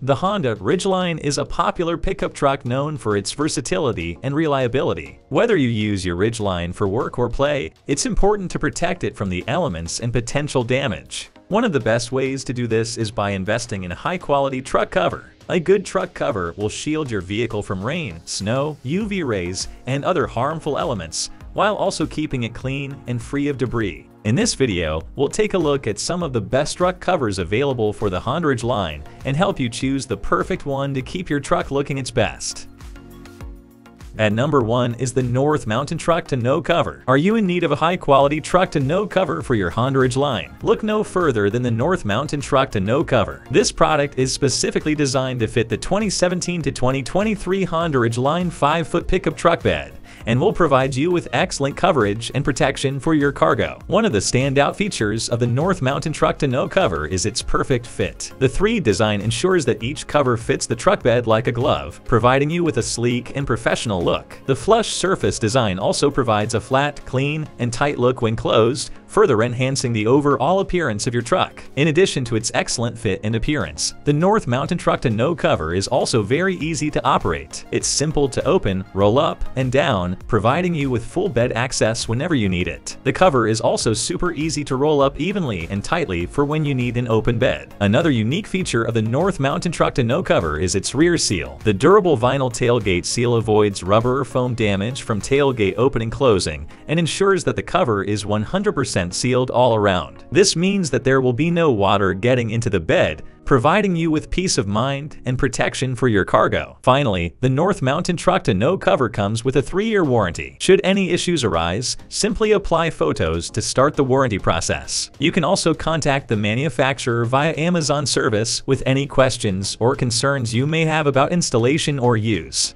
The Honda Ridgeline is a popular pickup truck known for its versatility and reliability. Whether you use your Ridgeline for work or play, it's important to protect it from the elements and potential damage. One of the best ways to do this is by investing in a high-quality truck cover. A good truck cover will shield your vehicle from rain, snow, UV rays, and other harmful elements, while also keeping it clean and free of debris. In this video, we'll take a look at some of the best truck covers available for the Honda line and help you choose the perfect one to keep your truck looking its best. At number 1 is the North Mountain Truck Tonneau Cover. Are you in need of a high-quality truck tonneau cover for your Honda line? Look no further than the North Mountain Truck Tonneau Cover. This product is specifically designed to fit the 2017 to 2023 Honda Ridgeline 5-foot pickup truck bed and will provide you with excellent coverage and protection for your cargo. One of the standout features of the North Mountain Truck Tonneau cover is its perfect fit. The 3 design ensures that each cover fits the truck bed like a glove, providing you with a sleek and professional look. The flush surface design also provides a flat, clean, and tight look when closed, further enhancing the overall appearance of your truck. In addition to its excellent fit and appearance, the North Mountain Truck Tonneau cover is also very easy to operate. It's simple to open, roll up, and down, providing you with full bed access whenever you need it. The cover is also super easy to roll up evenly and tightly for when you need an open bed. Another unique feature of the North Mountain truck-tonneau cover is its rear seal. The durable vinyl tailgate seal avoids rubber or foam damage from tailgate opening closing and ensures that the cover is 100% sealed all around. This means that there will be no water getting into the bed, providing you with peace of mind and protection for your cargo. Finally, the North Mountain truck-tonneau cover comes with a 3-year warranty. Should any issues arise, simply apply photos to start the warranty process. You can also contact the manufacturer via Amazon service with any questions or concerns you may have about installation or use.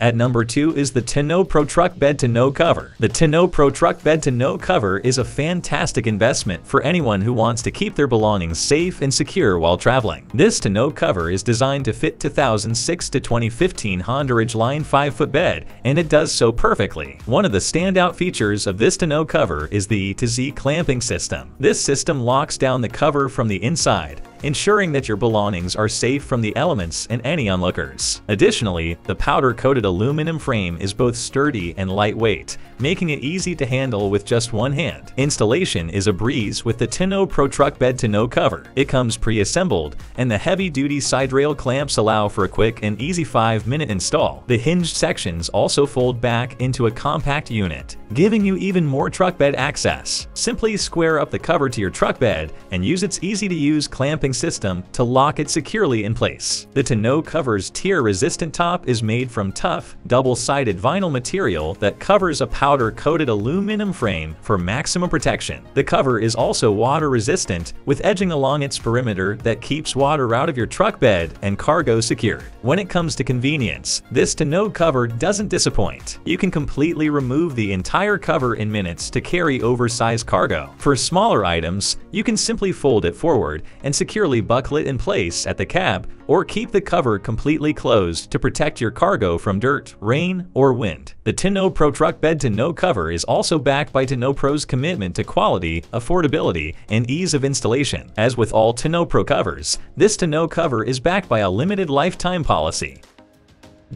At number 2 is the Tonno Pro Truck Bed Tonneau Cover. The Tonno Pro Truck Bed Tonneau Cover is a fantastic investment for anyone who wants to keep their belongings safe and secure while traveling. This tonneau cover is designed to fit 2006 to 2015 Honda Ridgeline 5-foot bed, and it does so perfectly. One of the standout features of this tonneau cover is the E to Z clamping system. This system locks down the cover from the inside, ensuring that your belongings are safe from the elements and any onlookers. Additionally, the powder-coated aluminum frame is both sturdy and lightweight, making it easy to handle with just one hand. Installation is a breeze with the Tonno Pro Truck Bed Tonneau cover. It comes pre-assembled, and the heavy-duty side rail clamps allow for a quick and easy 5-minute install. The hinged sections also fold back into a compact unit, giving you even more truck bed access. Simply square up the cover to your truck bed and use its easy-to-use clamping system to lock it securely in place. The tonneau cover's tear-resistant top is made from tough, double-sided vinyl material that covers a powder-coated aluminum frame for maximum protection. The cover is also water-resistant, with edging along its perimeter that keeps water out of your truck bed and cargo secured. When it comes to convenience, this tonneau cover doesn't disappoint. You can completely remove the entire cover in minutes to carry oversized cargo. For smaller items, you can simply fold it forward and securely buckle it in place at the cab or keep the cover completely closed to protect your cargo from dirt, rain, or wind. The Tonno Pro Truck Bed Tonneau cover is also backed by Tonno Pro's commitment to quality, affordability, and ease of installation. As with all Tonno Pro covers, this Tonneau cover is backed by a limited lifetime policy.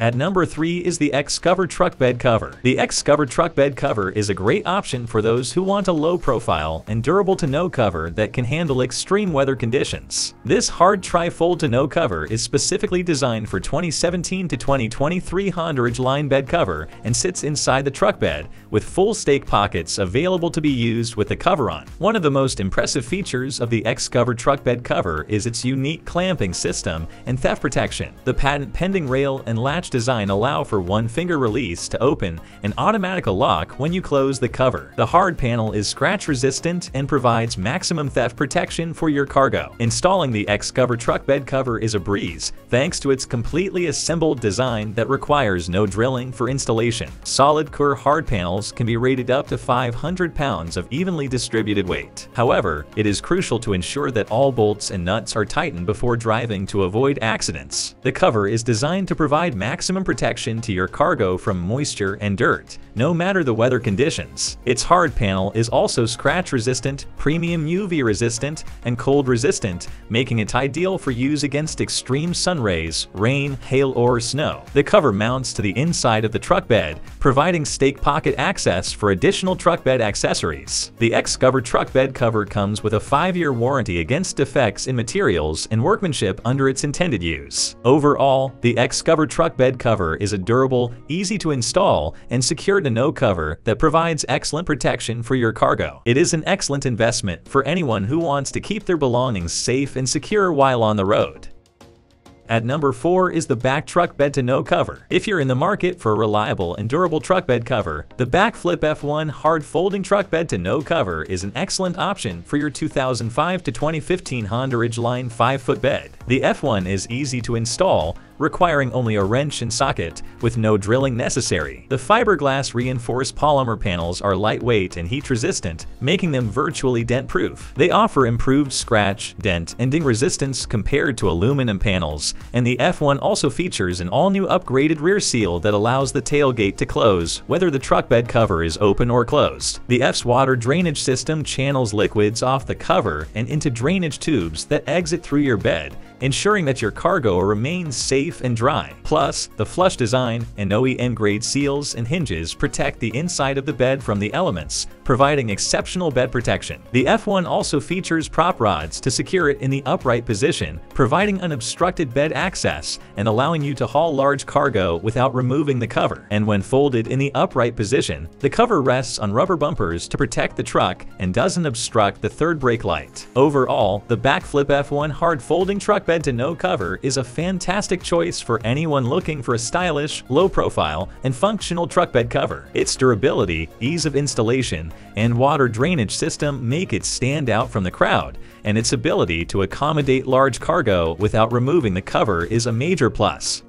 At number 3 is the X-Cover Truck Bed Cover. The X-Cover Truck Bed Cover is a great option for those who want a low-profile and durable tonneau cover that can handle extreme weather conditions. This hard tri-fold tonneau cover is specifically designed for 2017 to 2023 Honda Ridgeline bed cover and sits inside the truck bed with full stake pockets available to be used with the cover on. One of the most impressive features of the X-Cover Truck Bed Cover is its unique clamping system and theft protection. The patent-pending rail and latch design allow for one finger release to open and automatic lock when you close the cover. The hard panel is scratch resistant and provides maximum theft protection for your cargo. Installing the X-Cover truck bed cover is a breeze, thanks to its completely assembled design that requires no drilling for installation. Solid core hard panels can be rated up to 500 pounds of evenly distributed weight. However, it is crucial to ensure that all bolts and nuts are tightened before driving to avoid accidents. The cover is designed to provide maximum maximum protection to your cargo from moisture and dirt, no matter the weather conditions. Its hard panel is also scratch resistant, premium UV resistant, and cold resistant, making it ideal for use against extreme sun rays, rain, hail, or snow. The cover mounts to the inside of the truck bed, providing stake pocket access for additional truck bed accessories. The X-Cover truck bed cover comes with a 5-year warranty against defects in materials and workmanship under its intended use. Overall, the X-Cover truck bed cover is a durable, easy to install, and secure tonneau cover that provides excellent protection for your cargo. It is an excellent investment for anyone who wants to keep their belongings safe and secure while on the road. At number 4 is the back Truck Bed Tonneau Cover. If you're in the market for a reliable and durable truck bed cover, the Backflip F1 Hard Folding Truck Bed Tonneau Cover is an excellent option for your 2005 to 2015 Honda Ridgeline 5-foot bed. The F1 is easy to install, requiring only a wrench and socket, with no drilling necessary. The fiberglass reinforced polymer panels are lightweight and heat-resistant, making them virtually dent-proof. They offer improved scratch, dent, and ding resistance compared to aluminum panels, and the F1 also features an all-new upgraded rear seal that allows the tailgate to close, whether the truck bed cover is open or closed. The F's water drainage system channels liquids off the cover and into drainage tubes that exit through your bed, ensuring that your cargo remains safe and dry. Plus, the flush design and OEM-grade seals and hinges protect the inside of the bed from the elements, providing exceptional bed protection. The F1 also features prop rods to secure it in the upright position, providing unobstructed bed access and allowing you to haul large cargo without removing the cover. And when folded in the upright position, the cover rests on rubber bumpers to protect the truck and doesn't obstruct the third brake light. Overall, the Backflip F1 hard folding truck bed tonneau cover is a fantastic choice for anyone looking for a stylish, low-profile, and functional truck bed cover. Its durability, ease of installation, and water drainage system make it stand out from the crowd, and its ability to accommodate large cargo without removing the cover is a major plus.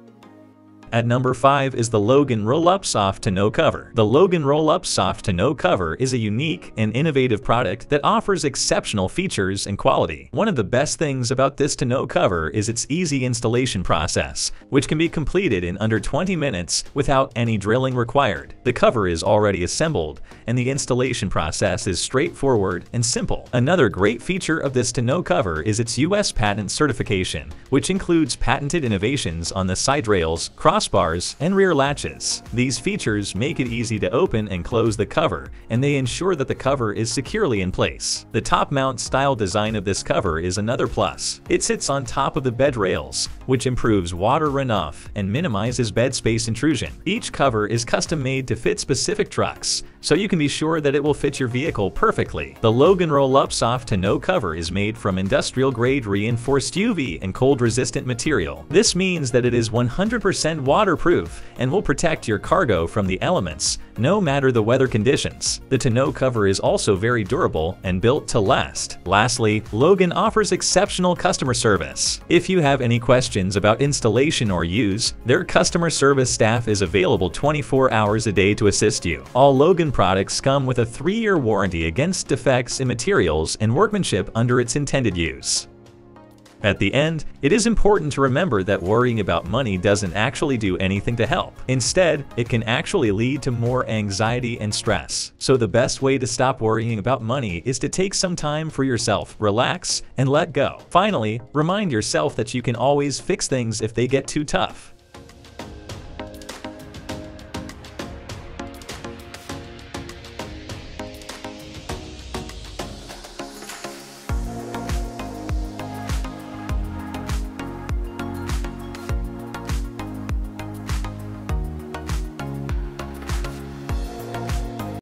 At number 5 is the Logan Roll-Up Soft Tonneau Cover. The Logan Roll-Up Soft Tonneau Cover is a unique and innovative product that offers exceptional features and quality. One of the best things about this tonneau cover is its easy installation process, which can be completed in under 20 minutes without any drilling required. The cover is already assembled, and the installation process is straightforward and simple. Another great feature of this tonneau cover is its U.S. patent certification, which includes patented innovations on the side rails, cross crossbars, and rear latches. These features make it easy to open and close the cover, and they ensure that the cover is securely in place. The top mount style design of this cover is another plus. It sits on top of the bed rails, which improves water runoff and minimizes bed space intrusion. Each cover is custom made to fit specific trucks, so you can be sure that it will fit your vehicle perfectly. The Logan Roll-Up Soft Tonneau cover is made from industrial-grade reinforced UV and cold-resistant material. This means that it is 100% waterproof and will protect your cargo from the elements, no matter the weather conditions. The tonneau cover is also very durable and built to last. Lastly, Logan offers exceptional customer service. If you have any questions about installation or use, their customer service staff is available 24 hours a day to assist you. All Logan products come with a 3-year warranty against defects in materials and workmanship under its intended use. At the end, it is important to remember that worrying about money doesn't actually do anything to help. Instead, it can actually lead to more anxiety and stress. So the best way to stop worrying about money is to take some time for yourself, relax, and let go. Finally, remind yourself that you can always fix things if they get too tough.